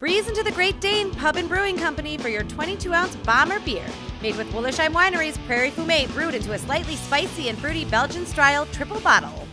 Breeze into the Great Dane Pub and Brewing Company for your 22 ounce bomber beer. Made with Wollersheim Winery's Prairie Fumé brewed into a slightly spicy and fruity Belgian style triple bottle.